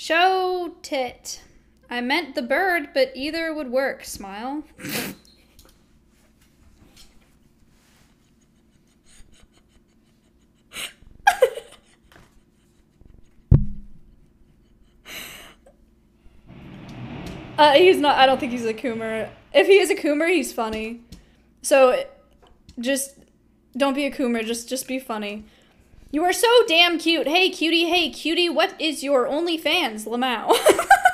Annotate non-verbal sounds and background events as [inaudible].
Show tit. I meant the bird, but either would work. Smile. [laughs] Uh, he's not. I don't think he's a coomer. If he is a coomer, he's funny. So, just don't be a coomer. Just just be funny. You are so damn cute. Hey cutie. Hey cutie. What is your OnlyFans, Lamau? [laughs]